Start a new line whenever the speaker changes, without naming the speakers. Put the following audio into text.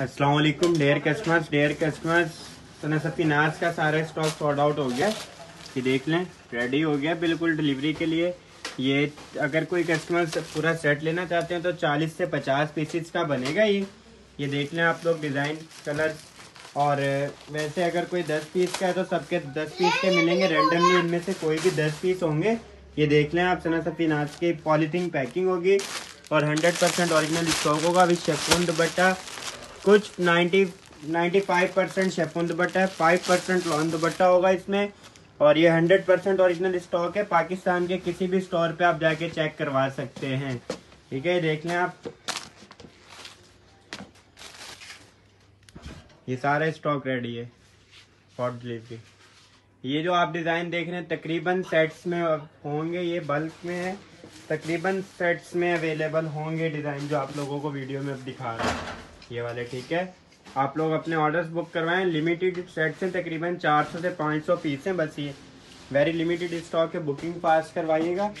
वालेकुम dare customers dear customers तो नाज का सारा स्टॉक सॉर्ट आउट हो गया। ये देख लें रेडी हो गया बिल्कुल डिलीवरी के लिए। ये अगर कोई कस्टमर पूरा सेट लेना चाहते हैं तो 40 से 50 पीसेस का बनेगा ये। ये देख लें आप लोग डिज़ाइन कलर और, वैसे अगर कोई 10 पीस का है तो सबके 10 पीस के मिलेंगे। रेंडमली इनमें से कोई भी 10 पीस होंगे। ये देख लें आप, सना सफ़ी नाज की पॉलीथीन पैकिंग होगी। और 100 परसेंट ऑरिजिनल स्टॉक होगा। अभी शेफून दुबट्टा कुछ 90 95 परसेंट शेफून दुबट्टा है 5 परसेंट लॉन दुबट्टा होगा इसमें, और ये 100 परसेंट ऑरिजिनल स्टॉक है, पाकिस्तान के किसी भी स्टोर पे आप जाके चेक करवा सकते हैं। ठीक है, देख लें आप। ये सारा स्टॉक रेडी है फॉर डिलीवरी ये जो आप डिज़ाइन देख रहे हैं, तकरीबन सेट्स में होंगे, ये बल्क में है। तकरीबन सेट्स में अवेलेबल होंगे डिज़ाइन जो आप लोगों को वीडियो में दिखा रहे हैं। ये वाले, ठीक है? आप लोग अपने ऑर्डर्स बुक करवाएँ। लिमिटेड सेट्स हैं तकरीबन 400 से 500 पीस हैं बस ये। वेरी लिमिटेड स्टॉक है। बुकिंग पास करवाइएगा।